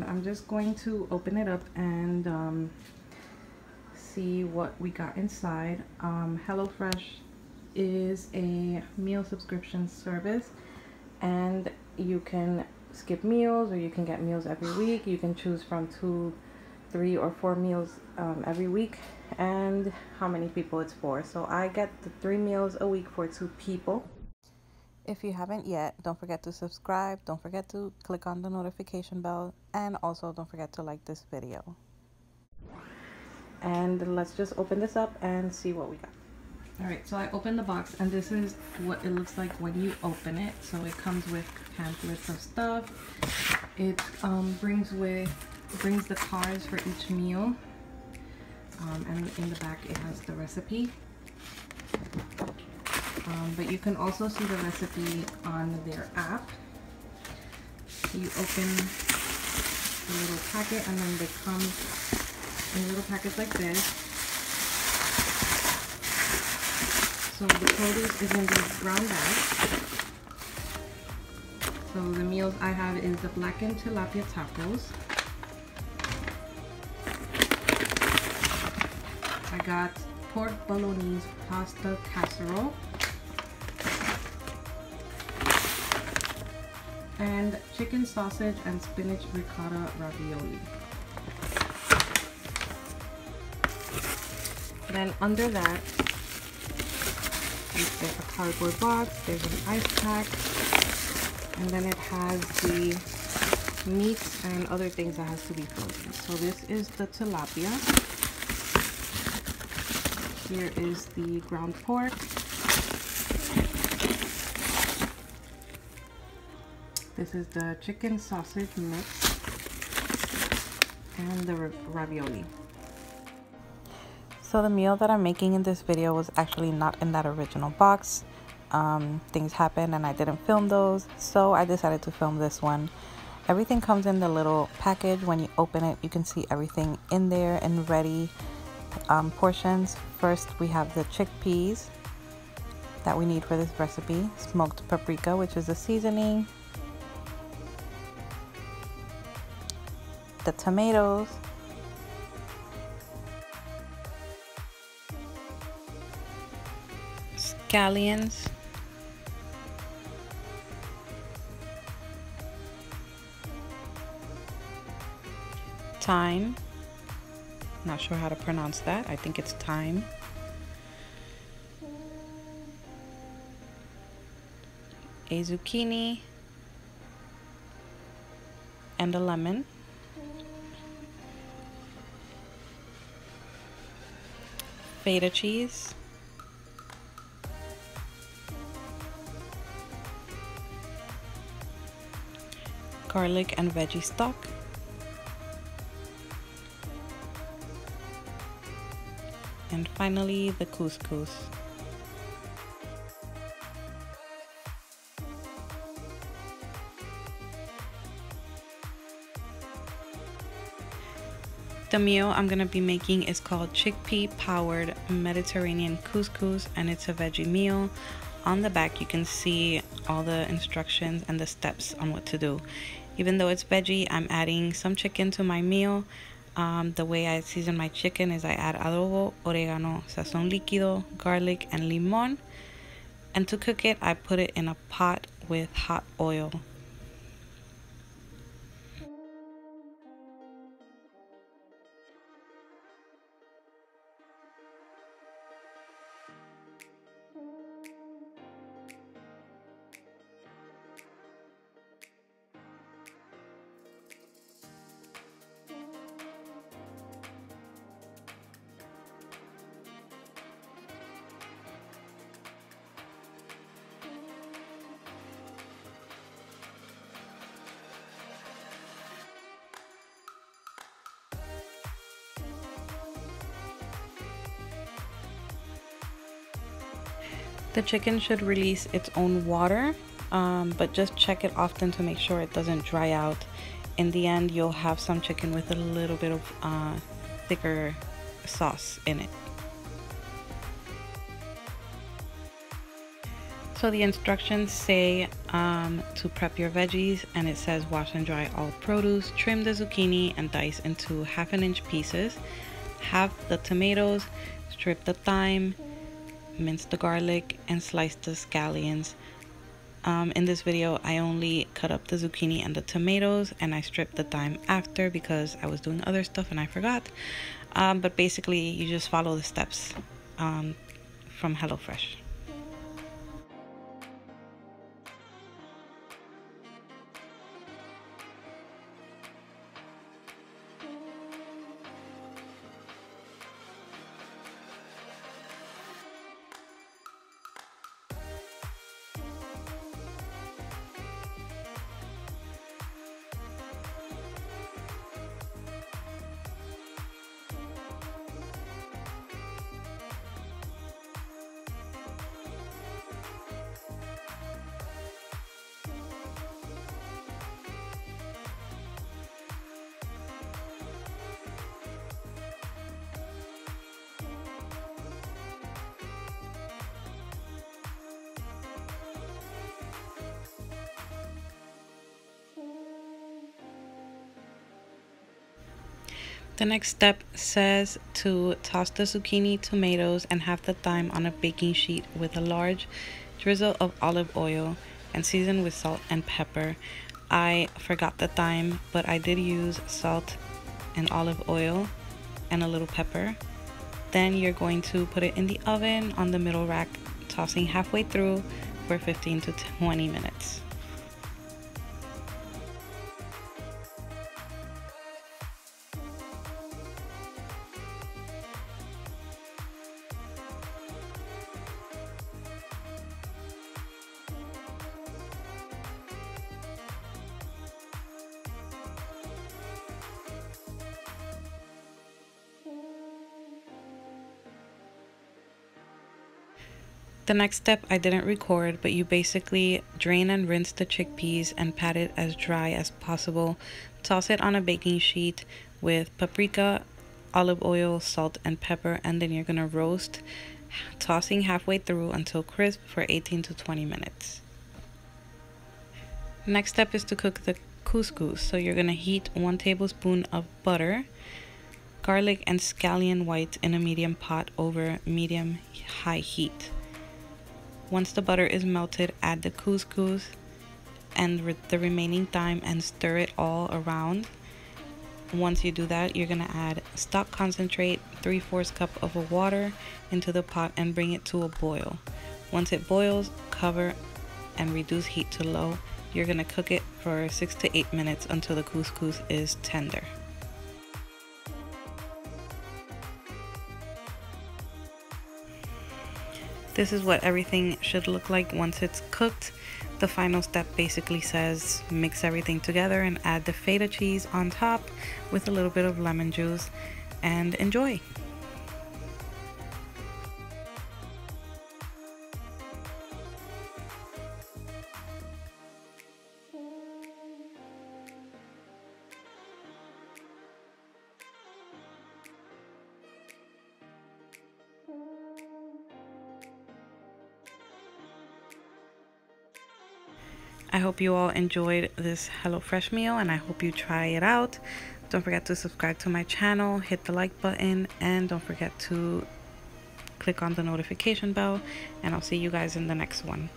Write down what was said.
and I'm just going to open it up and um, see what we got inside. Um, HelloFresh is a meal subscription service and you can skip meals or you can get meals every week. You can choose from two, three or four meals um, every week and how many people it's for. So I get the three meals a week for two people. If you haven't yet, don't forget to subscribe. Don't forget to click on the notification bell and also don't forget to like this video. And let's just open this up and see what we got. All right, so I opened the box and this is what it looks like when you open it. So it comes with pamphlets of stuff. It um, brings with brings the cards for each meal. Um, and in the back it has the recipe. Um, but you can also see the recipe on their app. You open the little packet and then they come in little packets like this. So the produce is in these brown bags. So the meals I have is the blackened tilapia tacos. I got pork bolognese pasta casserole. And chicken sausage and spinach ricotta ravioli. Then under that there's a cardboard box, there's an ice pack, and then it has the meats and other things that has to be frozen. So this is the tilapia. Here is the ground pork. This is the chicken sausage mix and the ravioli. So the meal that I'm making in this video was actually not in that original box. Um, things happened and I didn't film those, so I decided to film this one. Everything comes in the little package. When you open it, you can see everything in there and ready um, portions. First, we have the chickpeas that we need for this recipe, smoked paprika, which is a seasoning, the tomatoes, scallions, thyme, not sure how to pronounce that, I think it's thyme, a zucchini, and a lemon. Feta cheese. garlic and veggie stock. And finally the couscous. The meal I'm going to be making is called Chickpea Powered Mediterranean Couscous and it's a veggie meal. On the back you can see all the instructions and the steps on what to do. Even though it's veggie, I'm adding some chicken to my meal. Um, the way I season my chicken is I add adobo, oregano, sazon líquido, garlic, and limon. And to cook it, I put it in a pot with hot oil. The chicken should release its own water, um, but just check it often to make sure it doesn't dry out. In the end, you'll have some chicken with a little bit of uh, thicker sauce in it. So the instructions say um, to prep your veggies and it says wash and dry all produce, trim the zucchini and dice into half an inch pieces, have the tomatoes, strip the thyme, mince the garlic and slice the scallions. Um, in this video I only cut up the zucchini and the tomatoes and I stripped the thyme after because I was doing other stuff and I forgot. Um, but basically you just follow the steps um, from HelloFresh. The next step says to toss the zucchini, tomatoes, and half the thyme on a baking sheet with a large drizzle of olive oil and season with salt and pepper. I forgot the thyme, but I did use salt and olive oil and a little pepper. Then you're going to put it in the oven on the middle rack, tossing halfway through for 15 to 20 minutes. The next step I didn't record, but you basically drain and rinse the chickpeas and pat it as dry as possible. Toss it on a baking sheet with paprika, olive oil, salt, and pepper, and then you're gonna roast, tossing halfway through until crisp for 18 to 20 minutes. Next step is to cook the couscous. So you're gonna heat one tablespoon of butter, garlic, and scallion white in a medium pot over medium high heat. Once the butter is melted, add the couscous and re the remaining thyme and stir it all around. Once you do that, you're gonna add stock concentrate, 3 fourths cup of water into the pot and bring it to a boil. Once it boils, cover and reduce heat to low. You're gonna cook it for 6 to 8 minutes until the couscous is tender. This is what everything should look like once it's cooked. The final step basically says mix everything together and add the feta cheese on top with a little bit of lemon juice and enjoy. I hope you all enjoyed this HelloFresh meal and I hope you try it out. Don't forget to subscribe to my channel, hit the like button, and don't forget to click on the notification bell. And I'll see you guys in the next one.